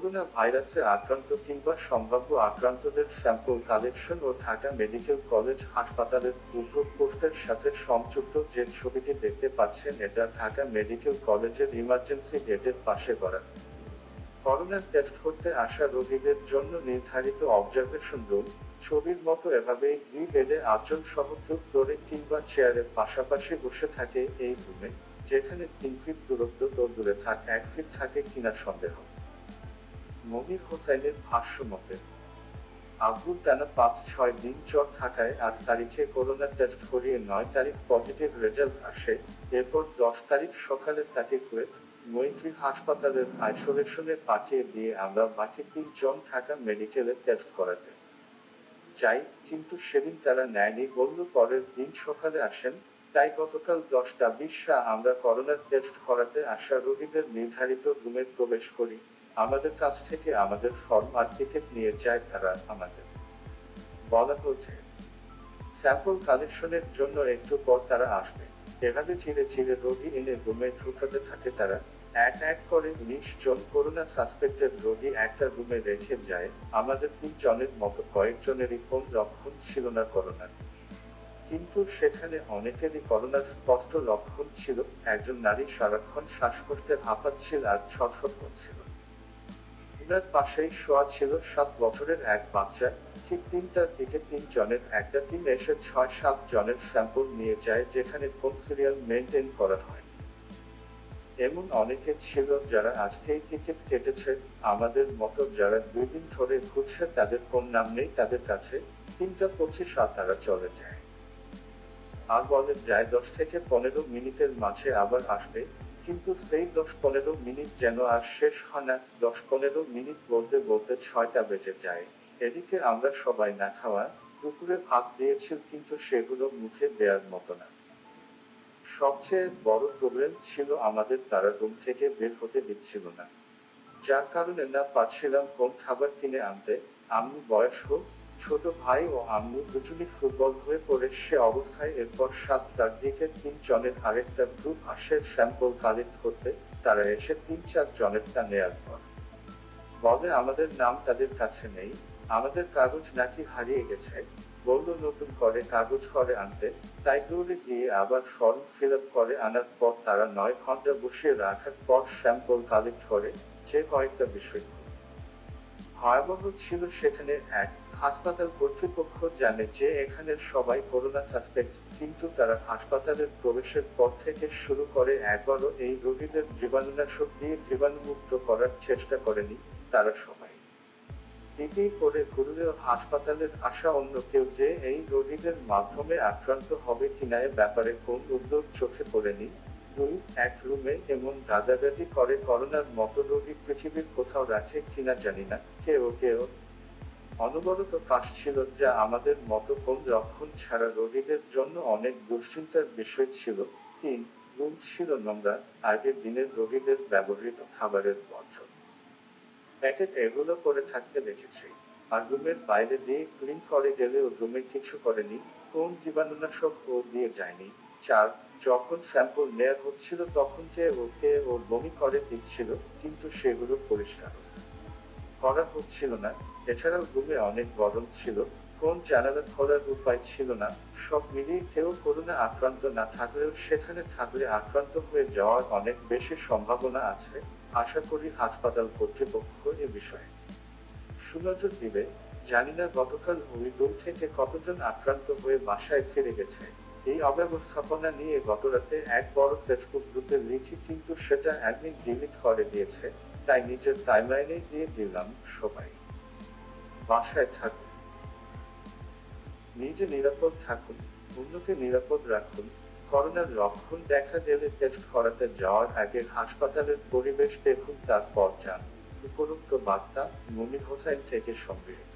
Corona ভাইরাসে আক্রান্ত কিংবা সম্ভাব্য আক্রান্তদের স্যাম্পল কালেকশন ও ঢাকা মেডিকেল কলেজ হাসপাতালের উদ্ভব পোস্টের সাথে সংযুক্ত যে ছবিটি দেখতে পাচ্ছেন এটা ঢাকা মেডিকেল কলেজের ইমার্জেন্সি গেটের পাশে করা। করোনার টেস্ট করতে আসা রোগীদের জন্য নির্ধারিত অবজারভেশন রুম, ছবির মতো এভাবেই দুই বেডে আটজন সহ দু ফ্লোরে কিংবা চেয়ারের পাশাপাশি বসে থাকে এই রুমে, যেখানে তিন ফিট দূরত্ব তো দূরে থাক, এক ফিট থাকে কিনা সন্দেহ। মনির হোসাইনের ভাষ্য মতে আব্দুল টানা পাঁচ, ছয় দিন জ্বর থাকায় আট তারিখে করোনা টেস্ট করিয়ে নয় তারিখ পজিটিভ রেজাল্ট আসে। এরপর দশ তারিখ সকালে তাকে কুয়েত মৈত্রী হাসপাতালের আইসোলেশনে পাঠিয়ে দিয়ে আমরা বাকি তিনজন ঢাকা মেডিকেলে টেস্ট করাতে। চাই কিন্তু সেদিন তারা নেয়নি। বলল, পরের দিন সকালে আসেন। তাই গতকাল দশটা, বিশটা আমরা করোনার টেস্ট করাতে আসা রোগীদের নির্ধারিত রুমে প্রবেশ করি। আমাদের কাছ থেকে, আমাদের ফর্ম আর টিকিট নিয়ে যায় তারা আমাদের। বলা হচ্ছে, স্যাম্পল কালেকশনের জন্য একটু পর তারা আসবে। এভাবে ধীরে ধীরে রোগী এনে রুমে ঢুকাতে থাকে তারা এক এক করে উনিশ জন করোনা সাসপেক্টেড রোগী একটা রুমে রেখে যায়। আমাদের তিনজনের মতো কয়েকজনেরই কোন লক্ষণ ছিল না করোনার। কিন্তু সেখানে অনেকেরই করোনার স্পষ্ট লক্ষণ ছিল। একজন নারী সারাক্ষণ শ্বাসকষ্টে হাঁপাচ্ছিল আর ছটফট করছিল। উনার পাশেই শোয়া ছিল সাত বছরের এক বাচ্চা। ঠিক তিনটার দিকে তিন জনের একটা টিম এসে ছয়, সাত জনের স্যাম্পল নিয়ে যায়, যেখানে কোন সিরিয়াল মেনটেন করা হয়। এমন অনেকে ছিল যারা আজকেই টিকিট কেটেছে। আমাদের মতো যারা দুই দিন ধরে ঘুরছে, তাদের কোন নাম নেই, তাদের কাছে তিনটা পঁচিশ আর তারা চলে যায়। আর বলে যায় দশ থেকে পনেরো মিনিটের মাঝে আবার আসবে। কিন্তু সেই দশ পনেরো মিনিট যেন আর শেষ হয় না দশ পনেরো মিনিট বলতে বলতে ছয়টা বেজে যায়। এদিকে আমরা সবাই না খাওয়া, দুপুরে ভাত দিয়েছিল কিন্তু সেগুলো মুখে দেওয়ার মতো না। সবচেয়ে বড় প্রবলেম ছিল আমাদের তারা রুম থেকে বের হতে দিচ্ছিল না। যার কারণে না পাচ্ছিলাম কোন খাবার কিনে আনতে। আম্মু বয়স্ক ছোট ভাই ও আম্মু দুজনই ফুটবল হয়ে পড়ে সে অবস্থায় এরপর সাতটার দিকে তিন জনের আরেকটা গ্রুপ আসে স্যাম্পল কালেক্ট করতে। তারা এসে তিন চার জনেরটা নেয়ার পর। বলে, আমাদের নাম তাদের কাছে নেই। আমাদের কাগজ নাকি হারিয়ে গেছে। বলল, নতুন করে কাগজ করে আনতে। তাই দৌড়ে গিয়ে আবার ফর্ম ফিল করে আনার পর তারা নয় ঘণ্টা বসিয়ে রাখার পর স্যাম্পল কালেক্ট করে যে কয়েকটা বিষয়। ভয়াবহ ছিল সেখানে এক হাসপাতাল কর্তৃপক্ষ জানে যে এখানের সবাই করোনা সাসপেক্ট কিন্তু তারা হাসপাতালের প্রবেশের পর থেকে শুরু করে একবারও এই রোগীদের জীবাণুনাশক দিয়ে জীবাণুমুক্ত করার চেষ্টা করেনি তারা সবাই। পিপি করে ঘুরলেও হাসপাতালের আসা অন্য কেউ যে এই রোগীদের মাধ্যমে আক্রান্ত হবে কিনা এ ব্যাপারে কোন উদ্যোগ চোখে পড়েনি। দুই, এক রুমে এমন গাদাগাদি করে করোনার মতো রোগী পৃথিবীর কোথাও রাখে কিনা জানি না। কেউ কেউ অনবরত কাশ ছিল যা আমাদের মতো কোন লক্ষণ ছাড়া রোগীদের জন্য অনেক দুশ্চিন্তার বিষয় ছিল, তিন রুম ছিল নোংরা, আগের দিনের রোগীদের ব্যবহৃত খাবারের বর্জন। প্যাকেট এগুলো করে থাকতে দেখেছি। আর রুমের বাইরে দিয়ে ক্লিন করে গেলেও রুমে কিছু করেনি, কোন জীবাণুনাশক ও দিয়ে যায়নি। চার, যখন স্যাম্পল নেওয়া হচ্ছিল তখন কে ওকে ও বমি করে দিচ্ছিল, কিন্তু সেগুলো পরিষ্কার করা হচ্ছিল না। এছাড়াও রুমে অনেক গরম ছিল। কোন জানালা খোলার উপায় ছিল না। সব মিলিয়ে কেউ করোনা আক্রান্ত না থাকলেও সেখানে থাকলে আক্রান্ত হয়ে যাওয়ার অনেক বেশি সম্ভাবনা আছে, আশা করি হাসপাতাল কর্তৃপক্ষ এ বিষয়ে। সুনজর দিবে, জানি না গতকাল রুম থেকে কতজন আক্রান্ত হয়ে বাসায় ফিরে গেছে। এই অব্যবস্থাপনা নিয়ে গতরাতে এক বড় ফেসবুক গ্রুপে লিখি, কিন্তু সেটা অ্যাডমিন ডিলিট করে দিয়েছে। তাই নিজের টাইমলাইনে দিয়ে দিলাম সবাই। বাসায় থাকুন। নিজে নিরাপদ থাকুন, অন্যকে নিরাপদ রাখুন। করোনার লক্ষণ দেখা গেলে টেস্ট করাতে যাওয়ার আগে হাসপাতালের পরিবেশ দেখুন, তারপর যান। উপরোক্ত বার্তা মনির হোসেন থেকে সংগৃহীত।